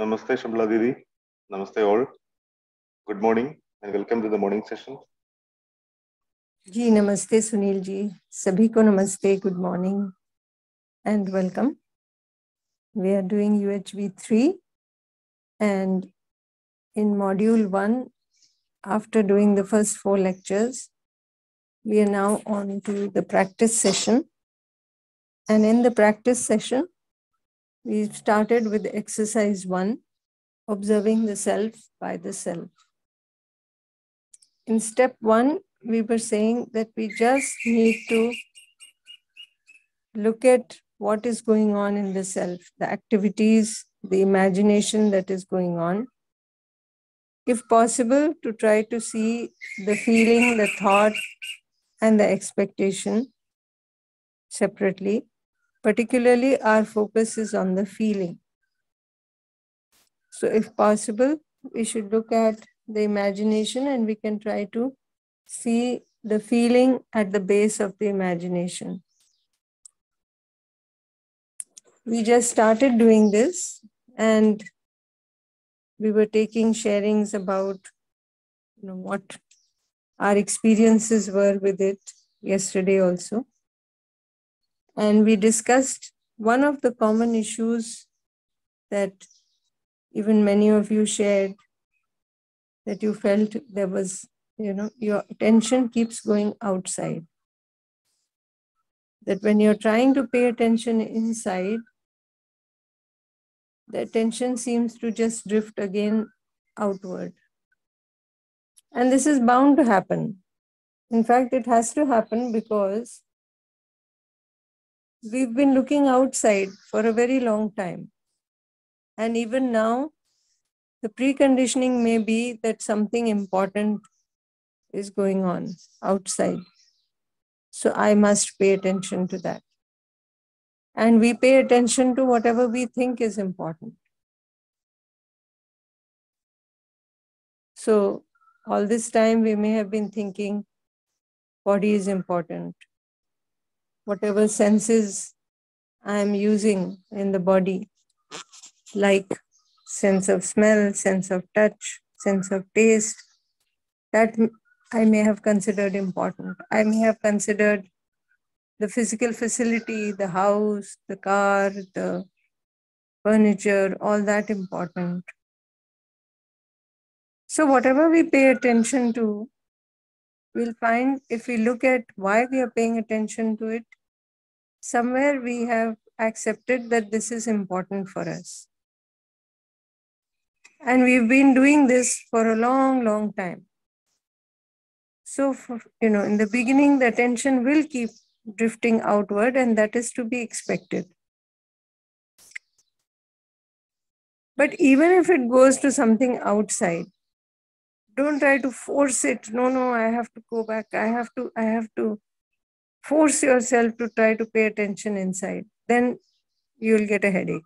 Namaste, Shamla Didi. Namaste, all. Good morning and welcome to the morning session. Ji, namaste, Sunil ji. Sabhi ko namaste, good morning and welcome. We are doing UHV 3 and in module 1, after doing the first four lectures, we are now on to the practice session. And in the practice session, we started with exercise 1 observing the self by the self in step 1 we were saying that we just need to look at what is going on in the self, the activities, the imagination that is going on. If possible, to try to see the feeling, the thought, and the expectation separately. Particularly, our focus is on the feeling. So, if possible, we should look at the imagination and we can try to see the feeling at the base of the imagination. We just started doing this and we were taking sharings about you know what our experiences were with it yesterday also. And we discussed one of the common issues that even many of you shared that you felt there was you know your attention keeps going outside. That when you're trying to pay attention inside the attention seems to just drift again outward. And this is bound to happen. In fact it has to happen because we've been looking outside for a very long time and even now the preconditioning may be that something important is going on outside. So I must pay attention to that. And we pay attention to whatever we think is important. So all this time we may have been thinking body is important. Whatever senses I am using in the body, like sense of smell, sense of touch, sense of taste, that I may have considered important. I may have considered the physical facility, the house, the car, the furniture, all that important. So, whatever we pay attention to, we'll find if we look at why we are paying attention to it, somewhere we have accepted that this is important for us. And we've been doing this for a long, long time. So, for, you know, in the beginning, the attention will keep drifting outward, and that is to be expected. But even if it goes to something outside, don't try to force it. No, no, I have to go back. I have to, I have to force yourself to try to pay attention inside. Then you'll get a headache.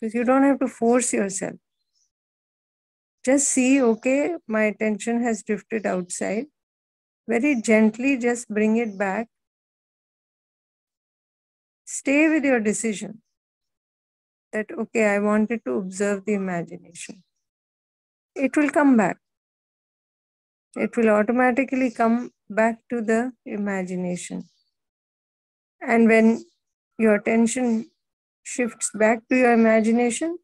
Because you don't have to force yourself just see, okay, my attention has drifted outside. Very gently, just bring it back. Stay with your decision that, okay, I wanted to observe the imagination. It will come back. It will automatically come back to the imagination. And when your attention shifts back to your imagination,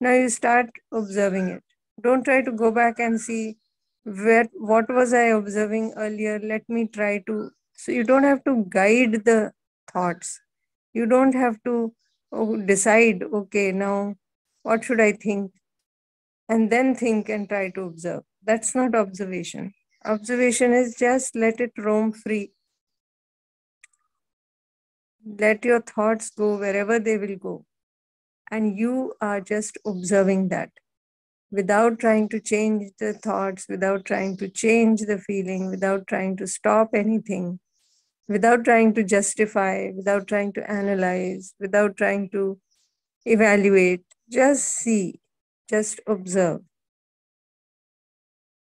now you start observing it. Don't try to go back and see where what was i observing earlier. Let me try to so you don't have to guide the thoughts. You don't have to oh, decide okay now what should i think? And then think and try to observe that's not observation observation is just let it roam free let your thoughts go wherever they will go and you are just observing that without trying to change the thoughts, without trying to change the feeling, without trying to stop anything, without trying to justify, without trying to analyze, without trying to evaluate. Just see, just observe.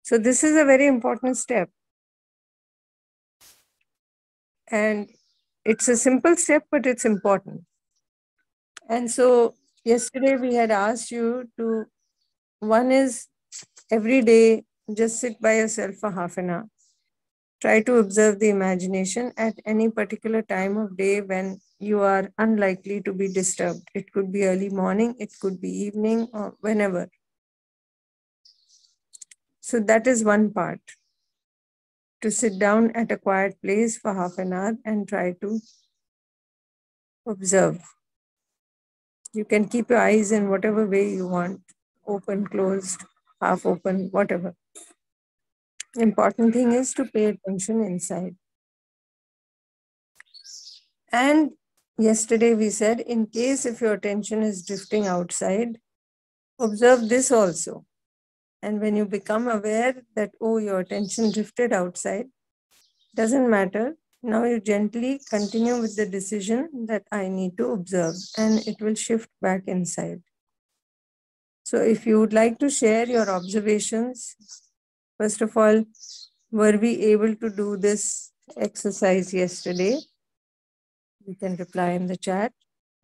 So, this is a very important step. And it's a simple step, but it's important. And so, yesterday we had asked you to, one is every day, just sit by yourself for half an hour. Try to observe the imagination at any particular time of day when you are unlikely to be disturbed. It could be early morning, it could be evening, or whenever. So that is one part. To sit down at a quiet place for half an hour and try to observe. You can keep your eyes in whatever way you want open, closed, half open, whatever. Important thing is to pay attention inside. And yesterday we said, in case if your attention is drifting outside, observe this also. And when you become aware that, oh, your attention drifted outside, doesn't matter. Now you gently continue with the decision that I need to observe, and it will shift back inside. So, if you would like to share your observations, first of all, were we able to do this exercise yesterday? You can reply in the chat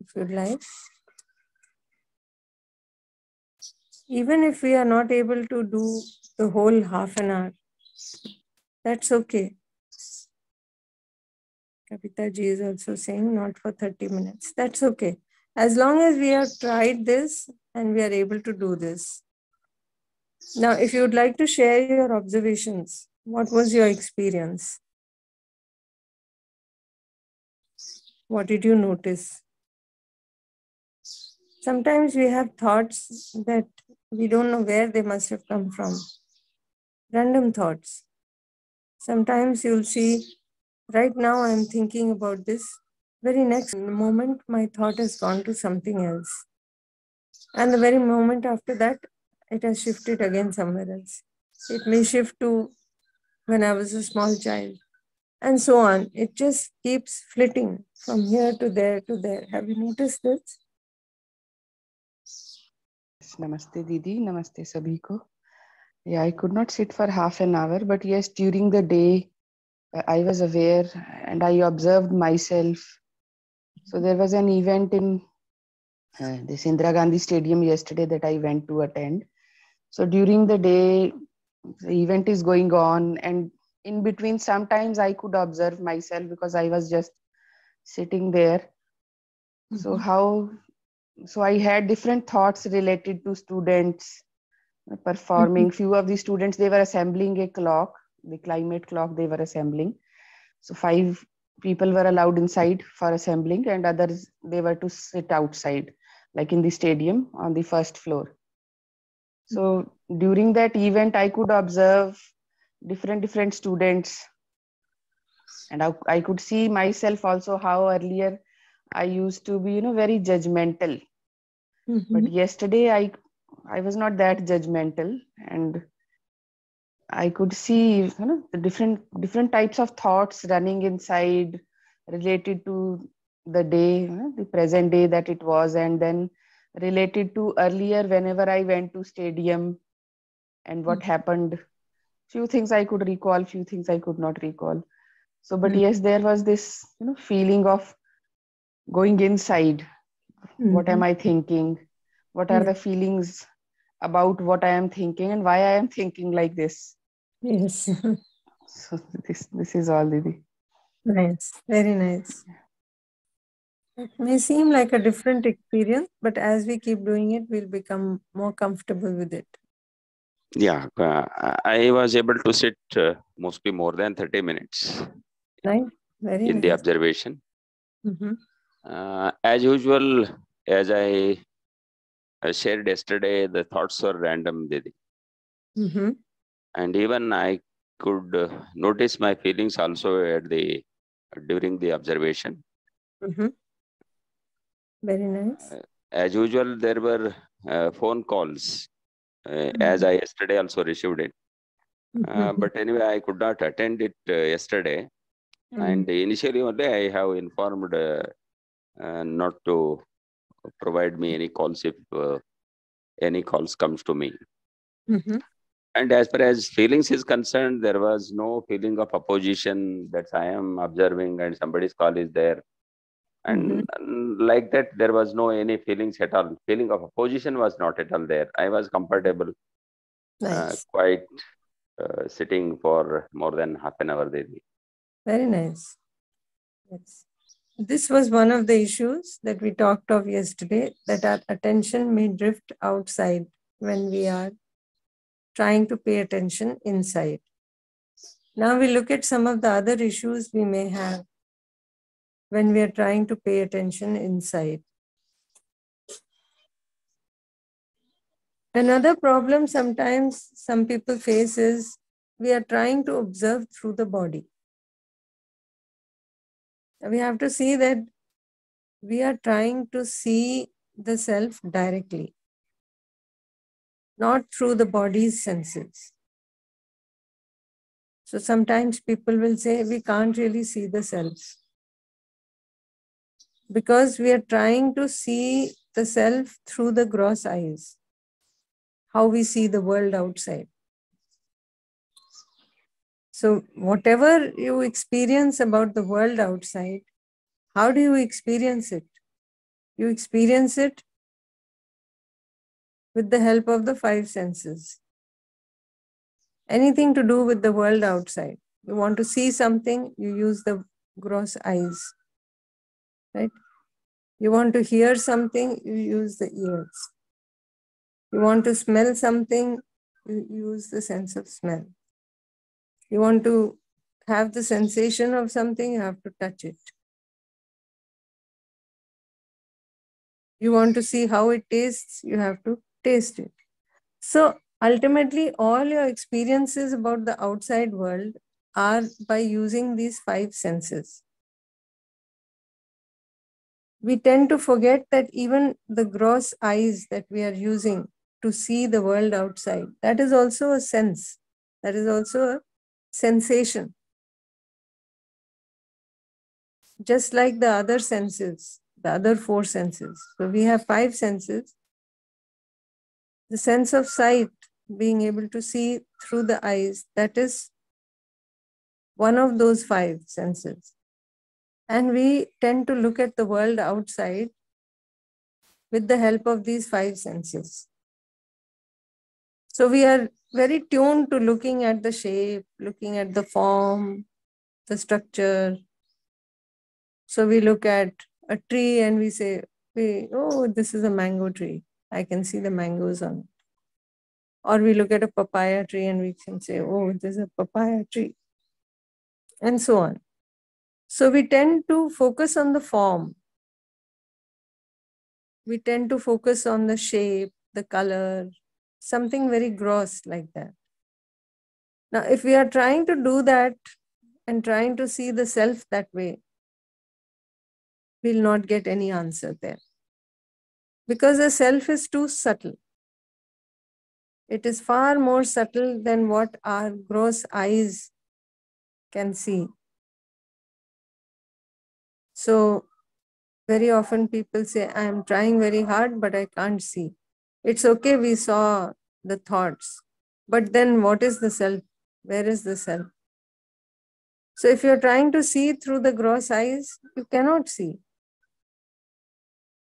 if you'd like. Even if we are not able to do the whole half an hour, that's okay. Kapita ji is also saying not for 30 minutes. That's okay. As long as we have tried this and we are able to do this. Now, if you would like to share your observations, what was your experience? What did you notice? Sometimes we have thoughts that we don't know where they must have come from. Random thoughts. Sometimes you'll see right now I'm thinking about this. Very next moment, my thought has gone to something else. And the very moment after that, it has shifted again somewhere else. It may shift to when I was a small child, and so on. It just keeps flitting from here to there to there. Have you noticed this? Namaste, Didi. Namaste, sabhi ko. Yeah, I could not sit for half an hour, but yes, during the day, I was aware and I observed myself. So there was an event in uh, this Indira Gandhi Stadium yesterday that I went to attend. So during the day, the event is going on, and in between, sometimes I could observe myself because I was just sitting there. So Mhm. how? So I had different thoughts related to students performing. Mm-hmm. Few of the students they were assembling a clock, the climate clock they were assembling. So five people were allowed inside for assembling, and others they were to sit outside, like in the stadium on the first floor. So during that event, I could observe different different students, and I, I could see myself also how earlier I used to be, you know, very judgmental. But Mhm. yesterday, I I was not that judgmental, and I could see, you know, the different different types of thoughts running inside related to the day, you know, the present day that it was, and then related to earlier whenever I went to stadium and what happened. Few things I could recall, few things I could not recall. So, but Mm. yes, there was this, you know, feeling of going inside. What am Mhm. I thinking? What are Yeah. the feelings about what I am thinking and why I am thinking like this? Yes. So this this is all, Didi. nice. Very nice. It may seem like a different experience, but as we keep doing it, we'll become more comfortable with it. Yeah, uh, I was able to sit uh, mostly more than 30 minutes Right? Very in the nice. observation. Mhm. Uh, as usual, as I uh, shared yesterday, the thoughts are random, Didi. Mhm. And even I could uh, notice my feelings also at the during the observation. Mhm. Very nice. As usual, there were uh, phone calls, uh, as I yesterday also received it. Uh, Mhm. but anyway, I could not attend it uh, yesterday. Mm. And initially only I have informed uh, uh, not to provide me any calls if uh, any calls comes to me. Mhm. And as far as feelings is concerned, there was no feeling of opposition that I am observing and somebody's call is there. and, Mhm. like that there was no any feelings at all feeling of opposition was not at all there i was comfortable uh, quite uh, sitting for more than half an hour daily Very nice. Yes. This was one of the issues that we talked of yesterday that our attention may drift outside when we are trying to pay attention inside. Now we look at some of the other issues we may have when we are trying to pay attention inside. Another problem sometimes some people face is we are trying to observe through the body. We have to see that we are trying to see the self directly, not through the body's senses. So sometimes people will say we can't really see the self because we are trying to see the self through the gross eyes, how we see the world outside. So, whatever you experience about the world outside, how do you experience it? You experience it with the help of the five senses. Anything to do with the world outside. You want to see something, you use the gross eyes. Right? You want to hear something, you use the ears. You want to smell something, you use the sense of smell. You want to have the sensation of something, you have to touch it. You want to see how it tastes, you have to taste it. So ultimately, all your experiences about the outside world are by using these five senses. We tend to forget that even the gross eyes that we are using to see the world outside, that is also a sense. That is also a sensation. Just like the other senses, the other four senses. So we have five senses. The sense of sight, being able to see through the eyes, that is one of those five senses. And we tend to look at the world outside with the help of these five senses. So we are very tuned to looking at the shape, looking at the form, the structure. So we look at a tree and we say, oh, this is a mango tree. I can see the mangoes on it. Or we look at a papaya tree and we can say, oh, this is a papaya tree. And so on. So we tend to focus on the form. We tend to focus on the shape, the color, something very gross like that. Now, if we are trying to do that and trying to see the self that way, we'll not get any answer there. Because the self is too subtle. It is far more subtle than what our gross eyes can see. So, very often people say, I am trying very hard, but I can't see. It's okay, we saw the thoughts, but then what is the self? Where is the self? So, if you're trying to see through the gross eyes, you cannot see.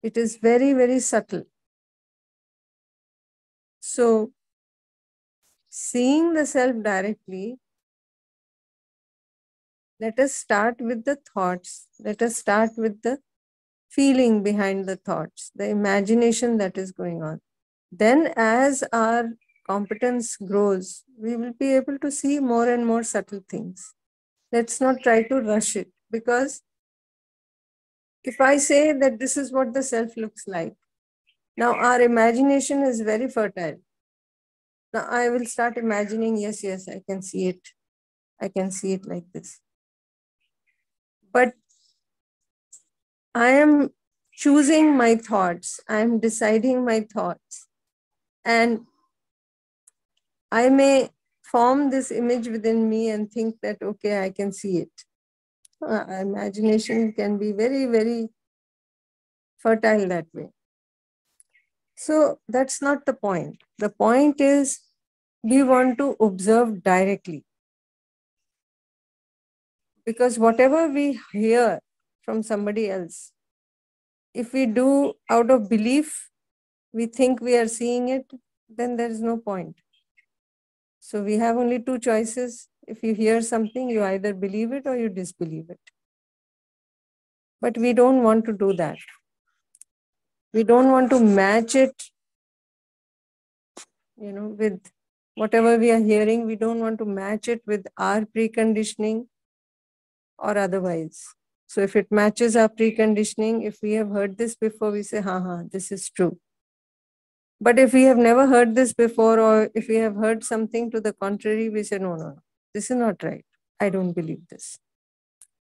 It is very, very subtle. So, seeing the self directly, let us start with the thoughts. Let us start with the feeling behind the thoughts, the imagination that is going on. Then, as our competence grows, we will be able to see more and more subtle things. Let's not try to rush it because if I say that this is what the self looks like, now our imagination is very fertile. Now I will start imagining, yes, yes, I can see it. I can see it like this. But I am choosing my thoughts, I am deciding my thoughts. And I may form this image within me and think that, okay, I can see it. Uh, imagination can be very, very fertile that way. So that's not the point. The point is we want to observe directly. Because whatever we hear from somebody else, If we do out of belief, we think we are seeing it, then there is no point. So we have only two choices. If you hear something, you either believe it or you disbelieve it. But we don't want to do that. We don't want to match it, you know, with whatever we are hearing. We don't want to match it with our preconditioning or otherwise. So if it matches our preconditioning, if we have heard this before, we say, ha ha, this is true. But if we have never heard this before, or if we have heard something to the contrary, we say, no, no, no, this is not right. I don't believe this.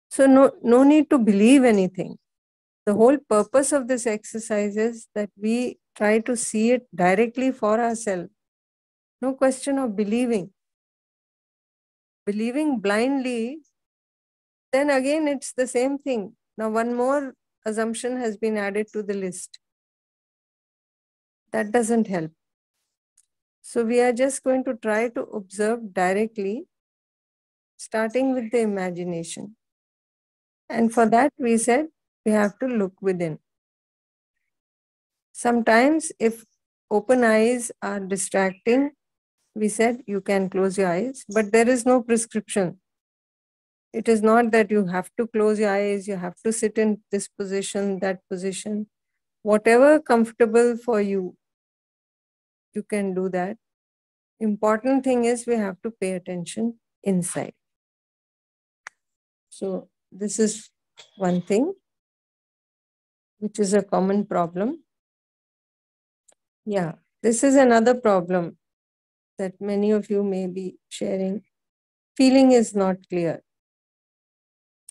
So no, no need to believe anything. The whole purpose of this exercise is that we try to see it directly for ourselves. No question of believing. Believing blindly, then again it's the same thing. Now one more assumption has been added to the list. That doesn't help. So we are just going to try to observe directly, starting with the imagination. And for that, we said we have to look within. Sometimes, if open eyes are distracting, we said you can close your eyes, but there is no prescription. It is not that you have to close your eyes, you have to sit in this position, that position. Whatever comfortable for you, you can do that. Important thing is we have to pay attention inside. So this is one thing, which is a common problem. Yeah, this is another problem that many of you may be sharing. Feeling is not clear.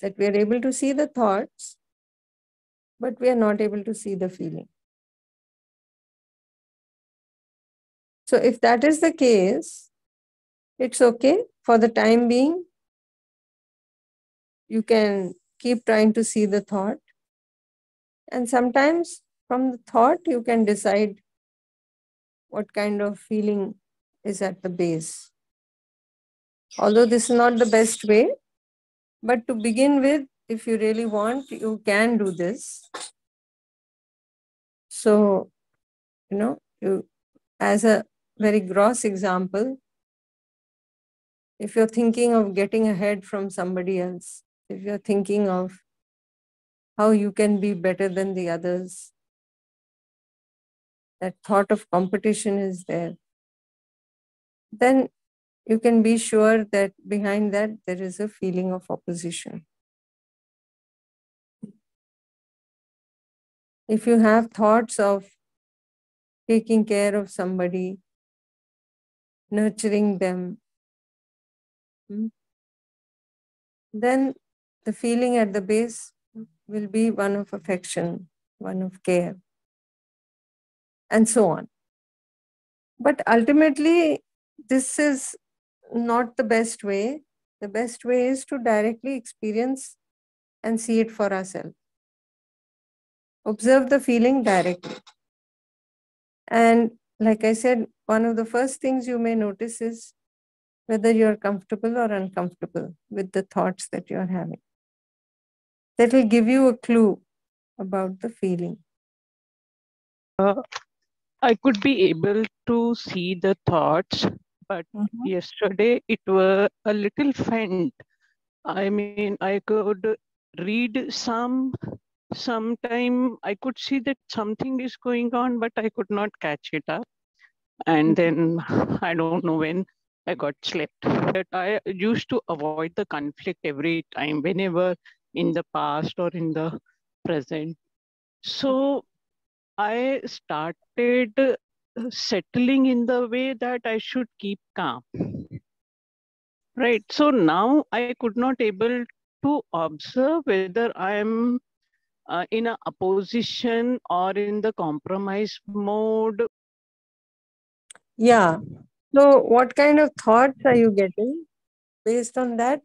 That we are able to see the thoughts, but we are not able to see the feeling. So if that is the case, it's okay for the time being. You can keep trying to see the thought. And sometimes from the thought, you can decide what kind of feeling is at the base. Although this is not the best way, but to begin with, if you really want, you can do this. So, you know, you as a very gross example, if you're thinking of getting ahead from somebody else, if you're thinking of how you can be better than the others, that thought of competition is there, then you can be sure that behind that there is a feeling of opposition. If you have thoughts of taking care of somebody, nurturing them, hmm, then the feeling at the base will be one of affection, one of care, and so on. But ultimately, this is not the best way. The best way is to directly experience and see it for ourselves. Observe the feeling directly. And like I said, one of the first things you may notice is whether you're comfortable or uncomfortable with the thoughts that you're having. That will give you a clue about the feeling. Uh, I could be able to see the thoughts, but Mhm. yesterday it were a little faint. I mean, I could read some, sometime I could see that something is going on, but I could not catch it up. And then I don't know when I got slept. But I used to avoid the conflict every time, whenever in the past or in the present. So I started uh, settling in the way that I should keep calm. Right. So now I could not able to observe whether I am uh, in a opposition or in the compromise mode. Yeah. So, what kind of thoughts are you getting? Based on that,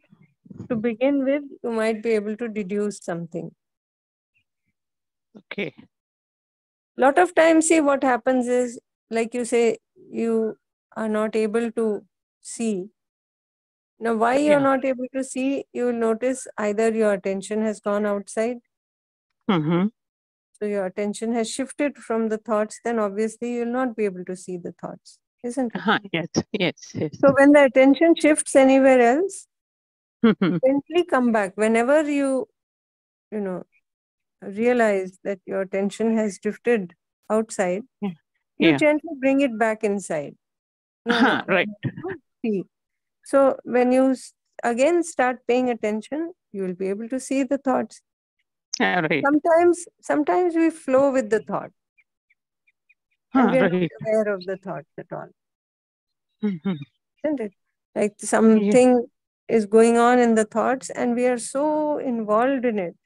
to begin with, you might be able to deduce something. Okay. lot of times see what happens is like you say you are not able to see now why you're not able to see you will notice either your attention has gone outside Mm-hmm. So your attention has shifted from the thoughts, then obviously you'll not be able to see the thoughts, isn't it? Huh, yes, yes, yes. So when the attention shifts anywhere else, Mhm. gently come back. Whenever you, you know, realize that your attention has drifted outside, Yeah. you Yeah. gently bring it back inside. No, no, Huh, I right. So when you again start paying attention, you will be able to see the thoughts. Right. Sometimes, sometimes we flow with the thought, Huh, we are right. aware of the thoughts at all, Mhm. isn't it? Like something is going on in the thoughts, and we are so involved in it.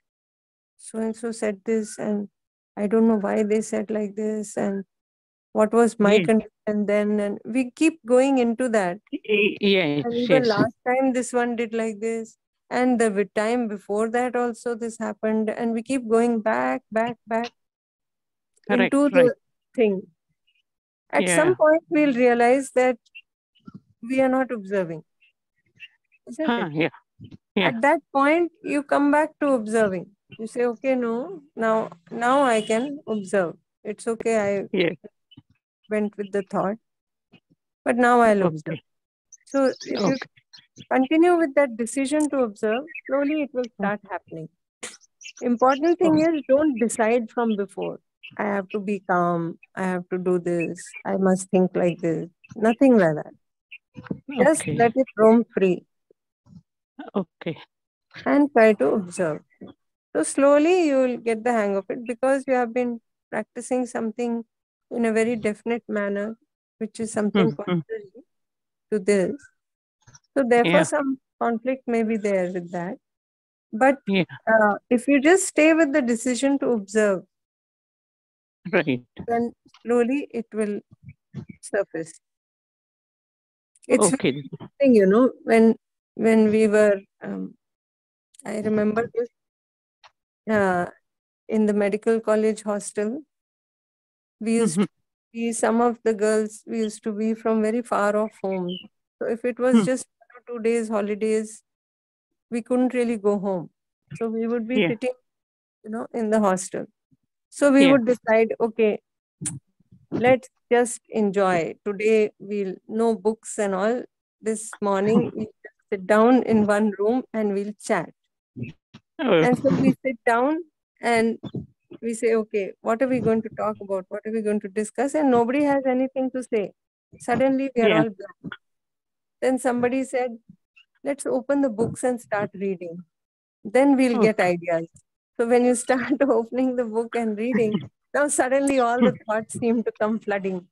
So and so said this, and I don't know why they said like this, and what was my Yes. condition then, and we keep going into that. Yes, And even yes. last time this one did like this, and the time before that also this happened, and we keep going back, back, back Right, into the thing. At Yeah. some point, we'll realize that we are not observing. Huh, yeah. Yeah. At that point, you come back to observing. You say, okay, no, now now I can observe. It's okay, I Yes. went with the thought, but now I'll observe. So if you continue with that decision to observe, slowly it will start happening. Important thing is don't decide from before. I have to be calm. I have to do this. I must think like this. Nothing like that. Just let it roam free Okay. and try to observe. So slowly you will get the hang of it because you have been practicing something in a very definite manner, which is something Mhm. contrary to this. So therefore, Yeah. some conflict may be there with that. But Yeah. uh, if you just stay with the decision to observe, Right. then slowly it will surface. It's Okay. thing, you know, when when we were, um, I remember this uh, in the medical college hostel. We used Mhm. to be some of the girls. We used to be from very far off home. So if it was Hmm. just two days holidays, we couldn't really go home. So we would be Yeah. sitting, you know, in the hostel. So we Yeah. would decide, okay, let's just enjoy. Today we'll no books and all. This morning we sit down in one room and we'll chat. Oh, And so we sit down and we say, okay, what are we going to talk about? What are we going to discuss? And nobody has anything to say. Suddenly we are Yeah. all blank. Then somebody said, let's open the books and start reading. Then we'll get ideas. So when you start opening the book and reading, now suddenly all the thoughts seem to come flooding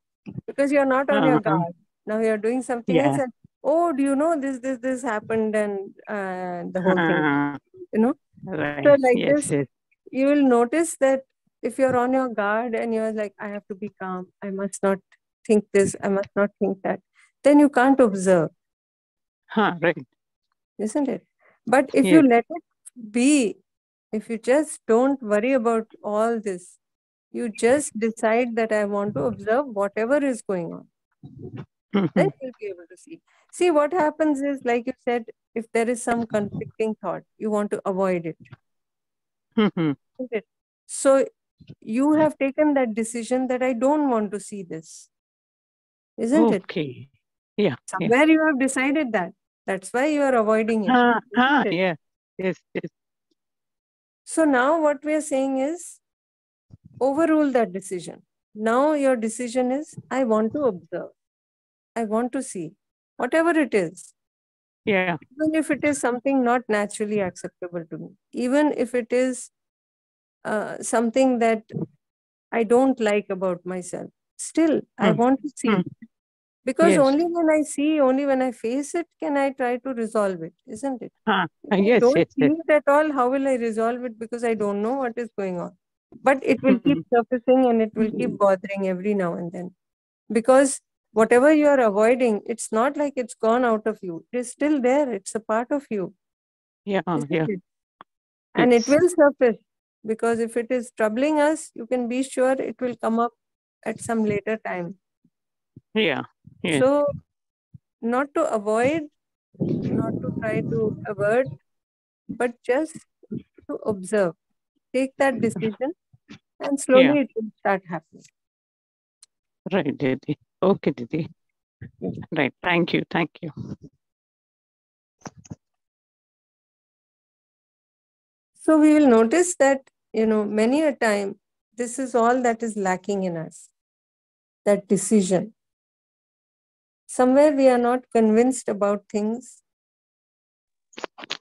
because you're not on your Uh-huh. guard. Now you're doing something else and oh, do you know this, this, this happened and uh, the whole thing, Ah, you know? right. like yes, this- yes. you will notice that if you're on your guard and you're like, I have to be calm, I must not think this, I must not think that, then you can't observe, Huh, right. isn't it? But if you let it be, if you just don't worry about all this, you just decide that I want to observe whatever is going on, then Mhm. you'll be able to see. See, what happens is, like you said, if there is some conflicting thought, you want to avoid it. Mhm. it? So you have taken that decision that I don't want to see this, isn't it? Okay. Yeah. yeah. You have decided that. That's why you are avoiding it. Ah, ah, it? yeah. Yes, yes. So now what we are saying is overrule that decision. Now your decision is I want to observe. I want to see whatever it is. Yeah. even if it is something not naturally acceptable to me, even if it is uh, something that I don't like about myself, still I Hmm. want to see. Hmm. Because Yes. only when I see, only when I face it, can I try to resolve it, isn't it? If I yes, don't yes, see yes. it at all, how will I resolve it? Because I don't know what is going on. But it will keep Mm-hmm. surfacing and it will keep bothering every now and then. Because whatever you are avoiding, it's not like it's gone out of you. It is still there. It's a part of you. Yeah, yeah. it? And it will surface because if it is troubling us, you can be sure it will come up at some later time. Yeah. Yes. So, not to avoid, not to try to avert, but just to observe. Take that decision And slowly Yeah. it will start happening. Right, Didi. Okay, Didi. Right. Thank you. Thank you. So we will notice that, you know, many a time, this is all that is lacking in us that decision. Somewhere we are not convinced about things.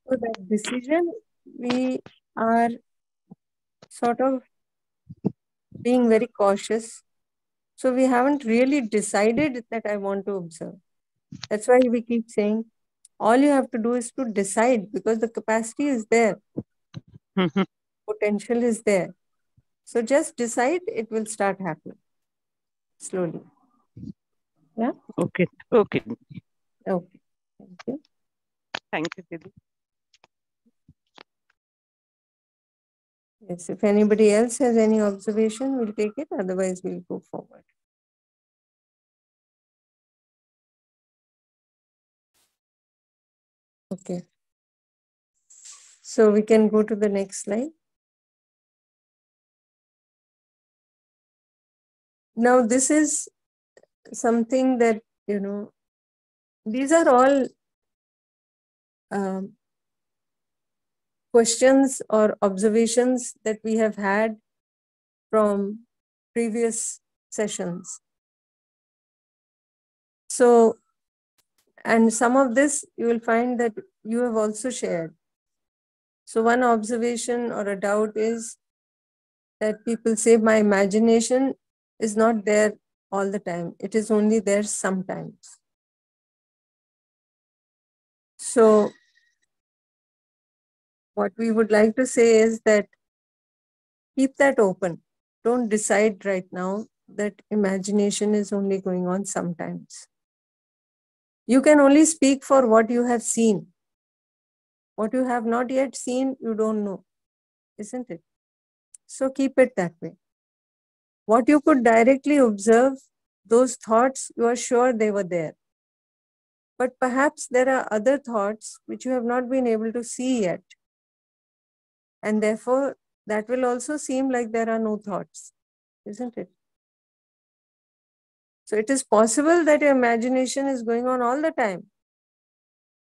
So that decision, we are sort of being very cautious. So we haven't really decided that I want to observe. That's why we keep saying all you have to do is to decide because the capacity is there Mhm. potential is there. So just decide, it will start happening slowly. Okay. Okay. Okay. Thank you. Thank you, Didi. Yes, if anybody else has any observation, we'll take it. Otherwise, we'll go forward. Okay. So we can go to the next slide. Now, this is something that, you know, these are all um, questions or observations that we have had from previous sessions. So, and some of this you will find that you have also shared. So, one observation or a doubt is that people say, My imagination is not there all the time, it is only there sometimes. So, what we would like to say is that keep that open. Don't decide right now that imagination is only going on sometimes. You can only speak for what you have seen. What you have not yet seen, you don't know, isn't it? So keep it that way. What you could directly observe, those thoughts, you are sure they were there. But perhaps there are other thoughts which you have not been able to see yet. And therefore, that will also seem like there are no thoughts, isn't it? So it is possible that your imagination is going on all the time,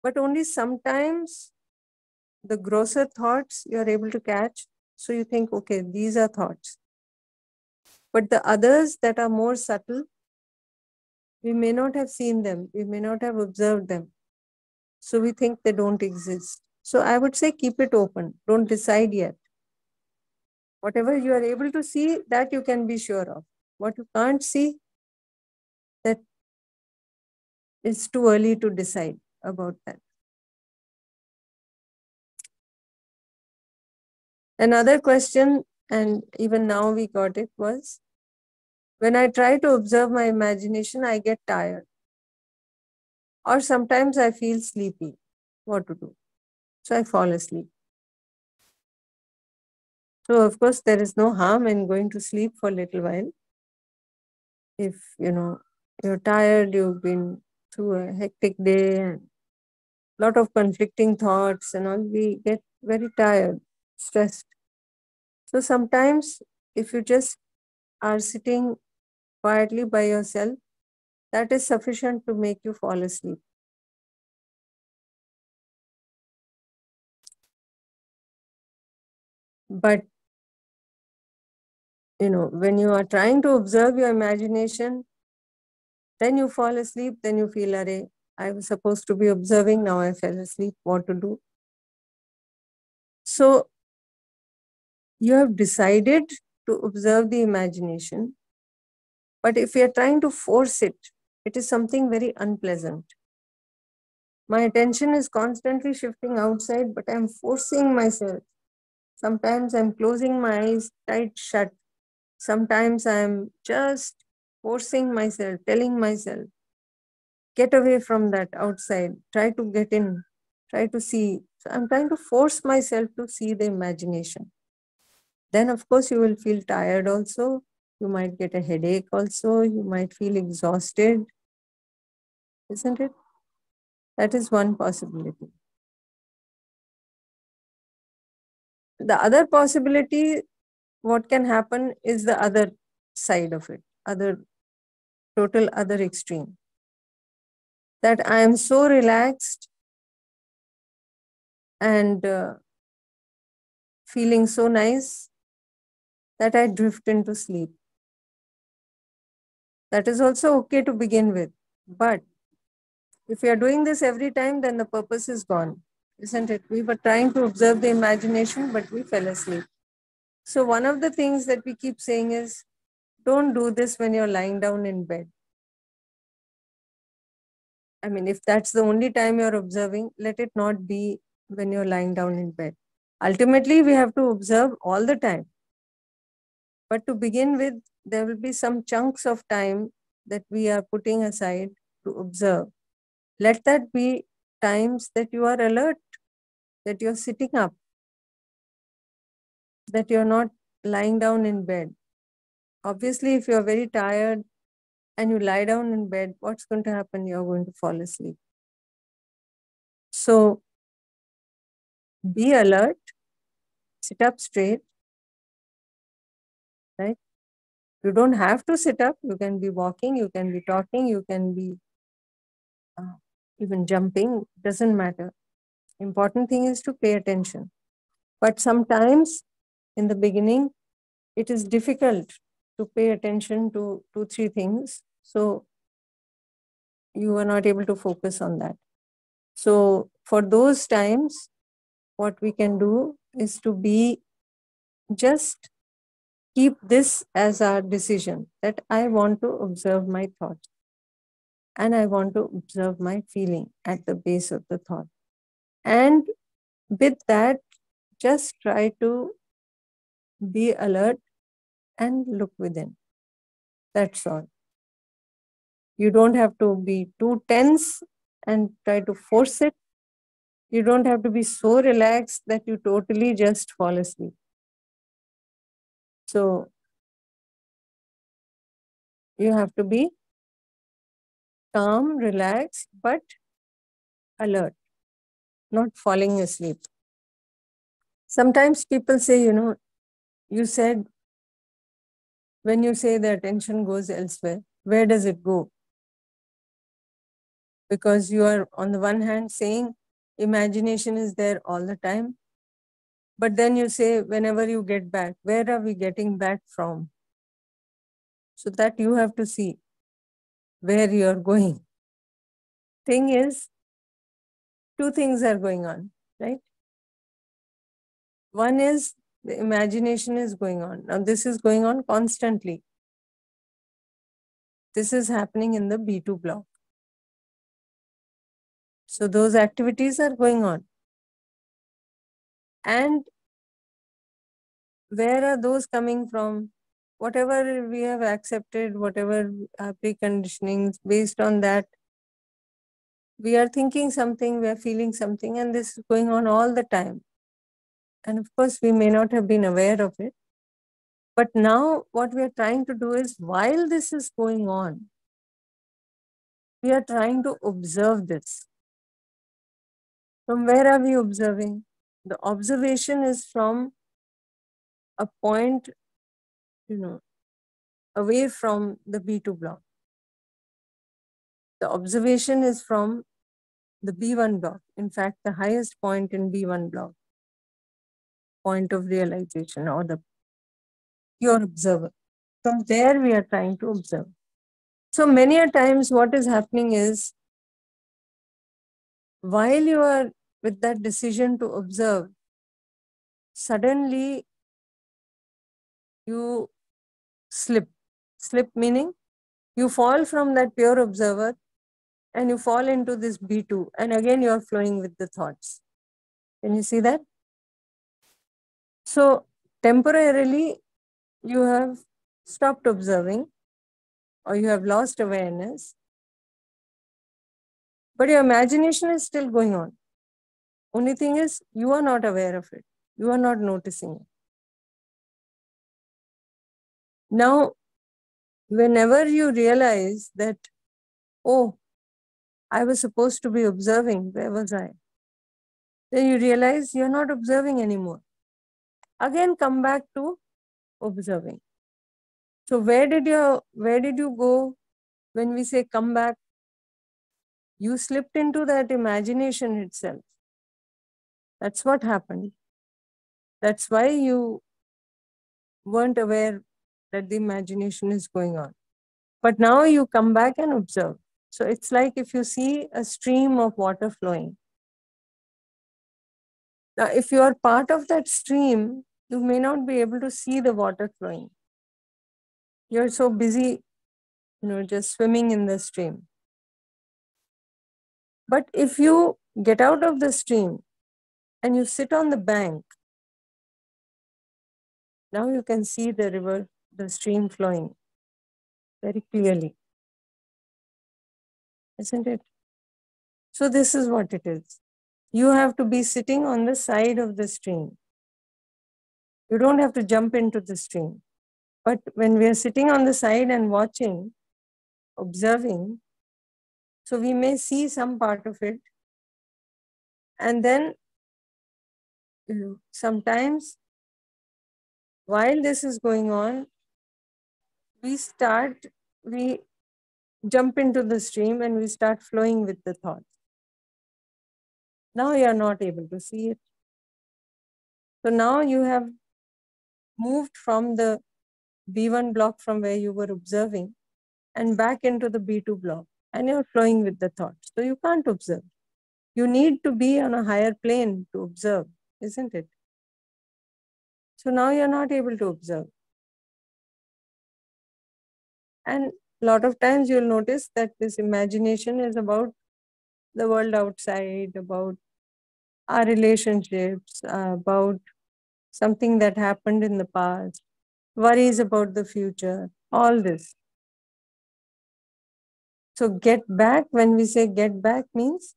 but only sometimes the grosser thoughts you are able to catch. So you think, okay, these are thoughts. But the others that are more subtle, we may not have seen them, we may not have observed them. So we think they don't exist. So I would say keep it open, don't decide yet. Whatever you are able to see, that you can be sure of. What you can't see, that it's too early to decide about that. Another question, and even now we got it, was when I try to observe my imagination, I get tired. Or sometimes I feel sleepy. What to do? So I fall asleep. So, of course, there is no harm in going to sleep for a little while. If you know you're tired, you've been through a hectic day and lot of conflicting thoughts and all, we get very tired, stressed. So sometimes if you just are sitting quietly by yourself, that is sufficient to make you fall asleep. But you know, when you are trying to observe your imagination, then you fall asleep, then you feel, Array, I was supposed to be observing, now I fell asleep, what to do? So you have decided to observe the imagination, but if you're trying to force it, it is something very unpleasant. My attention is constantly shifting outside, but I'm forcing myself. Sometimes I'm closing my eyes tight shut. Sometimes I'm just forcing myself, telling myself, get away from that outside, try to get in, try to see. So I'm trying to force myself to see the imagination. Then, of course, you will feel tired also. You might get a headache also. You might feel exhausted. Isn't it? That is one possibility. The other possibility what can happen is the other side of it, other total other extreme. That I am so relaxed and uh, feeling so nice that I drift into sleep. That is also okay to begin with. But if we are doing this every time, then the purpose is gone, isn't it? We were trying to observe the imagination, but we fell asleep. So, one of the things that we keep saying is don't do this when you're lying down in bed. I mean, if that's the only time you're observing, let it not be when you're lying down in bed. Ultimately, we have to observe all the time. But to begin with, there will be some chunks of time that we are putting aside to observe. Let that be times that you are alert, that you're sitting up, that you're not lying down in bed. Obviously, if you're very tired and you lie down in bed, what's going to happen? You're going to fall asleep. So be alert, sit up straight, right? You don't have to sit up. You can be walking, you can be talking, you can be uh, even jumping, doesn't matter. Important thing is to pay attention. But sometimes in the beginning, it is difficult to pay attention to two, three things. So you are not able to focus on that. So for those times, what we can do is to be just keep this as our decision that I want to observe my thoughts and I want to observe my feeling at the base of the thought. And with that, just try to be alert and look within. That's all. You don't have to be too tense and try to force it. You don't have to be so relaxed that you totally just fall asleep. So you have to be calm, relaxed, but alert, not falling asleep. Sometimes people say, you know, you said when you say the attention goes elsewhere, where does it go? Because you are, on the one hand, saying imagination is there all the time. But then you say, whenever you get back, where are we getting back from? So that you have to see where you are going. Thing is, two things are going on, right? One is the imagination is going on. Now, this is going on constantly. This is happening in the B2 block. So, those activities are going on. And where are those coming from? Whatever we have accepted, whatever preconditionings, based on that, we are thinking something, we are feeling something, and this is going on all the time. And of course, we may not have been aware of it. But now, what we are trying to do is while this is going on, we are trying to observe this. From where are we observing? The observation is from a point, you know, away from the B2 block. The observation is from the B1 block. In fact, the highest point in B1 block point of realization or the pure observer. From there, we are trying to observe. So many a times, what is happening is while you are with that decision to observe, suddenly you slip. Slip meaning you fall from that pure observer and you fall into this B2, and again you are flowing with the thoughts. Can you see that? So temporarily you have stopped observing or you have lost awareness, but your imagination is still going on. Only thing is, you are not aware of it, you are not noticing it. Now, whenever you realize that, oh, I was supposed to be observing, where was I? Then you realize you're not observing anymore again come back to observing. So where did you where did you go when we say come back? You slipped into that imagination itself. That's what happened. That's why you weren't aware that the imagination is going on. But now you come back and observe. So it's like if you see a stream of water flowing. Now, if you are part of that stream, you may not be able to see the water flowing. You're so busy, you know, just swimming in the stream. But if you get out of the stream and you sit on the bank, now you can see the river, the stream flowing very clearly. Isn't it? So, this is what it is. You have to be sitting on the side of the stream. You don't have to jump into the stream. But when we are sitting on the side and watching, observing, so we may see some part of it. And then Mm-hmm. sometimes while this is going on, we start, we jump into the stream and we start flowing with the thought. Now you are not able to see it. So now you have moved from the B1 block from where you were observing and back into the B2 block and you're flowing with the thoughts. So you can't observe. You need to be on a higher plane to observe, isn't it? So now you're not able to observe. And a lot of times you'll notice that this imagination is about the world outside, about our relationships, uh, about something that happened in the past, worries about the future, all this. So get back, when we say get back means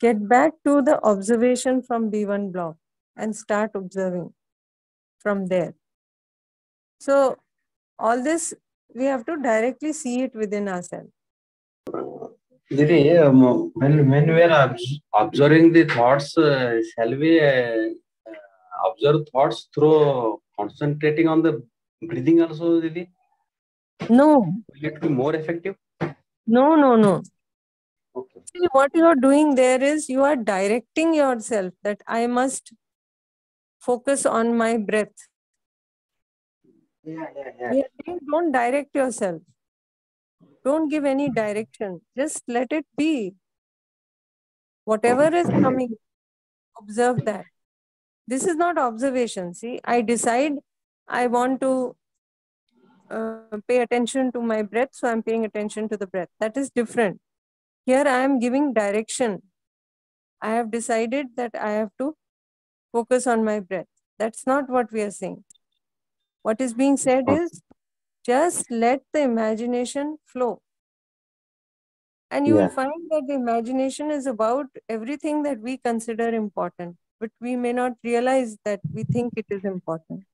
get back to the observation from B1 block and start observing from there. So all this, we have to directly see it within ourselves. Didi, um, when, when we are obs- observing the thoughts, uh, shall we uh, observe thoughts through concentrating on the breathing also, Didi? No, Will it be more effective? no, no, no. See, what you are doing there is you are directing yourself that I must focus on my breath. Yeah, yeah, yeah. We are saying don't direct yourself. Don't give any direction. Just let it be. Whatever is coming, observe that. This is not observation. See, I decide I want to uh, pay attention to my breath, so I'm paying attention to the breath. That is different. Here I am giving direction. I have decided that I have to focus on my breath. That's not what we are saying. What is being said is just let the imagination flow. And you Yeah. will find that the imagination is about everything that we consider important, but we may not realize that we think it is important.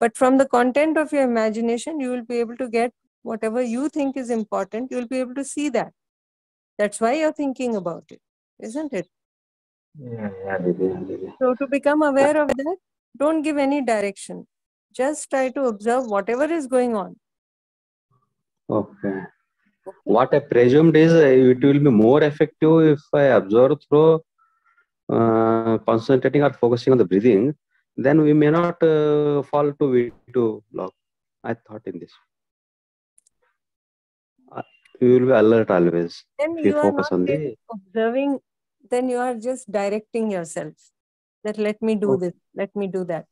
But from the content of your imagination, you will be able to get whatever you think is important, you will be able to see that. That's why you're thinking about it, isn't it? Yeah, yeah, yeah, So to become aware of that, don't give any direction. Just try to observe whatever is going on. Okay. What I presumed is uh, it will be more effective if I observe through uh, concentrating or focusing on the breathing, then we may not uh, fall to B2 block. I thought in this. We will be alert always. Then If you are focus on the observing, then you are just directing yourself that let me do Okay. this, let me do that.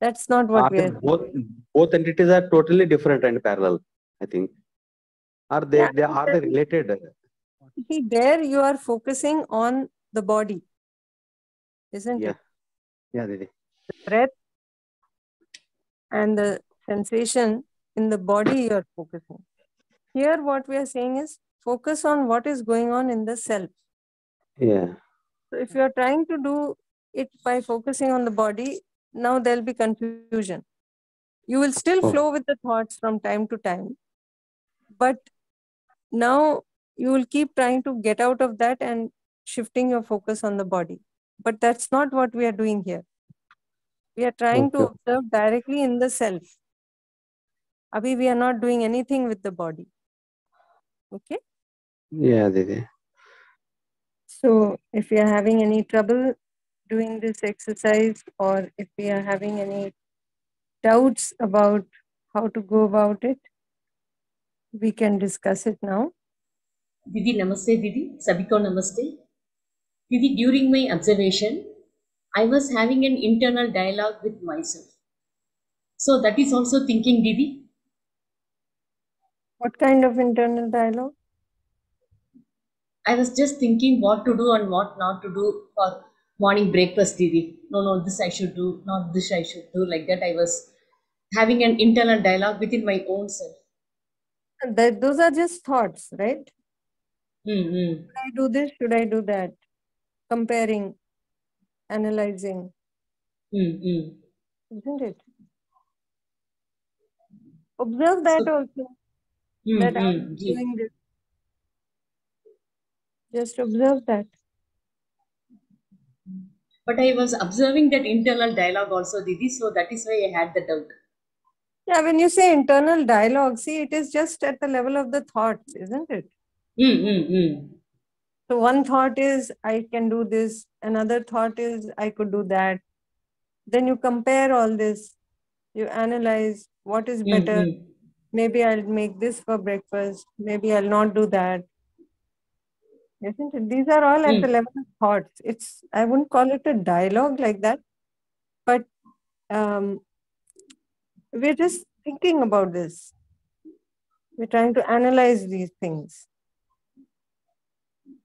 That's not what we are. both both entities are totally different and parallel, I think. Are they, Yeah, they are they related? See, there you are focusing on the body, isn't Yeah. it? Yeah, Didi. The breath and the sensation in the body you are focusing. Here, what we are saying is focus on what is going on in the self. Yeah. So if you are trying to do it by focusing on the body, now there'll be confusion. You will still Oh. flow with the thoughts from time to time, but now you will keep trying to get out of that and shifting your focus on the body. But that's not what we are doing here. We are trying to observe directly in the self. Abhi, we are not doing anything with the body. Okay. Yeah, Didi. So if you are having any trouble doing this exercise or if we are having any doubts about how to go about it, we can discuss it now. Didi, namaste, Didi. Sabiko, namaste. Didi, during my observation, I was having an internal dialogue with myself. So that is also thinking, Didi. What kind of internal dialogue? I was just thinking what to do and what not to do for morning breakfast, Didi. No, no, this I should do, not this I should do. Like that, I was having an internal dialogue within my own self. That those are just thoughts, right? Mm-hmm. Should I do this? Should I do that? Comparing, analyzing, Mm-hmm. isn't it? Observe that also. That I'm Mm-hmm. doing this. Just observe that. But I was observing that internal dialogue also, Didi, so that is why I had the doubt. Yeah, when you say internal dialogue, see, it is just at the level of the thoughts, isn't it? Mm-hmm. So one thought is, I can do this. Another thought is, I could do that. Then you compare all this. You analyze what is better. Mm-hmm. Maybe I'll make this for breakfast. Maybe I'll not do that. Isn't it? These are all at the Mm. level of thoughts. It's, I wouldn't call it a dialogue like that, but um, we're just thinking about this. We're trying to analyze these things.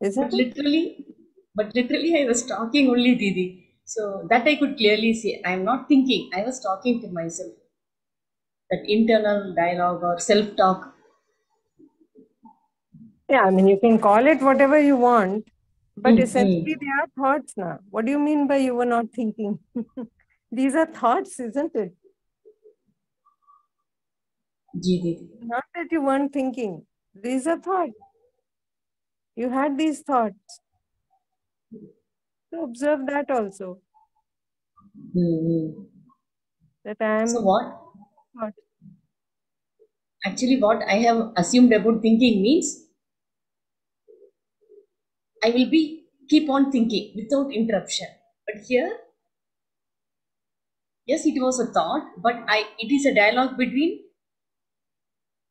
Isn't it? literally, but literally, I was talking only, Didi. So that I could clearly see. I am not thinking. I was talking to myself. That internal dialogue or self-talk. Yeah, I mean, you can call it whatever you want, but Mm, essentially they are thoughts now. What do you mean by you were not thinking? These are thoughts, isn't it? Not that you weren't thinking. These are thoughts. You had these thoughts. So observe that also. Mm-hmm. That I am So what? Actually, what I have assumed about thinking means I will be keep on thinking without interruption. But here, yes, it was a thought, but I it is a dialogue between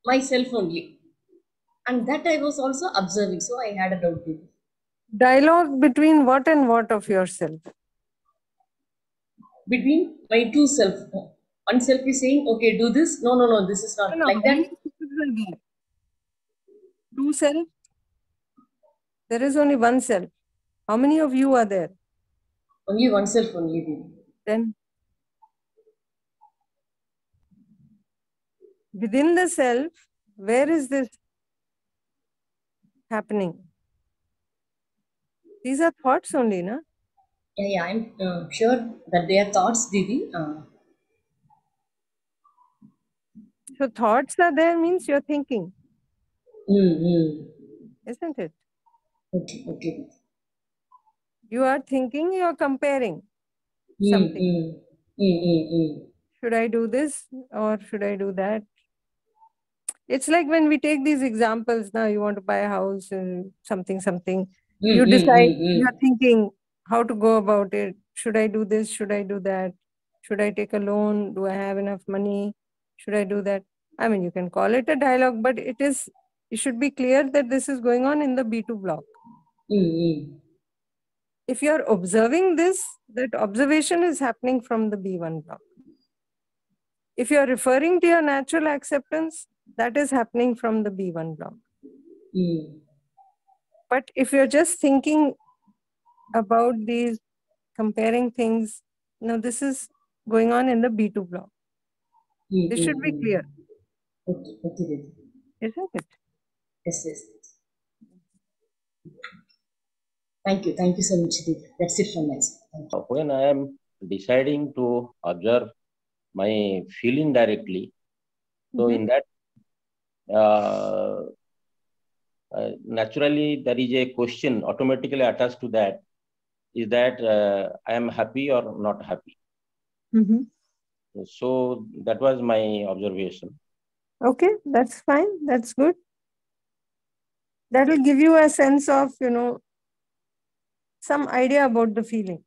myself only, and that I was also observing. So I had a doubt. Dialogue between what and what of yourself. between my two self. One self is saying, "Okay, do this." No, no, no, this is not No, like that. many selves are there? Two self? There is only one self. How many of you are there? Only one self only. Didi. Then within the self, where is this happening? These are thoughts only, na? Yeah, yeah, I'm uh, sure that they are thoughts, Didi. Uh, So thoughts are there means you're thinking, mm, isn't it? Okay, okay. You are thinking, you're comparing Mm, something. mm, mm, mm, mm. Should I do this or should I do that? It's like when we take these examples now, you want to buy a house and something, something. You decide, you're thinking how to go about it. Should I do this? Should I do that? Should I take a loan? Do I have enough money? Should I do that? I mean, you can call it a dialogue, but it is, it should be clear that this is going on in the B2 block. Mm, mm. If you're observing this, that observation is happening from the B1 block. If you're referring to your natural acceptance, that is happening from the B1 block. Mm. But if you're just thinking about these, comparing things, now this is going on in the B2 block. Mm, This mm, should be mm. clear, Okay, okay, isn't it? Yes, yes. Thank you, thank you so much, That's it from my side. When I am deciding to observe my feeling directly, so Mhm. in that, uh, uh, naturally there is a question automatically attached to that: is that uh, I am happy or not happy? Mhm. So that was my observation. Okay, that's fine. That's good. That will give you a sense of, you know, some idea about the feeling.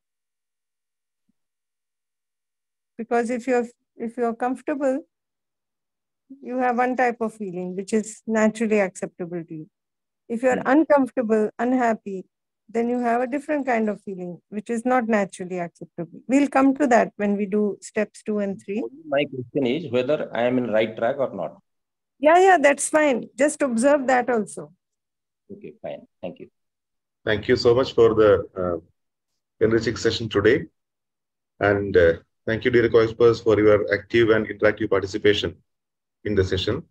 Because if you're if you're comfortable, you have one type of feeling which is naturally acceptable to you. If you're hmm. uncomfortable, unhappy, then you have a different kind of feeling which is not naturally acceptable. We'll come to that when we do steps two and three. My question is whether I am in right track or not. Yeah, yeah, that's fine. Just observe that also. Okay, fine. Thank you. Thank you so much for the uh, enriching session today. And uh, thank you, dear co-experts, for your active and interactive participation in the session.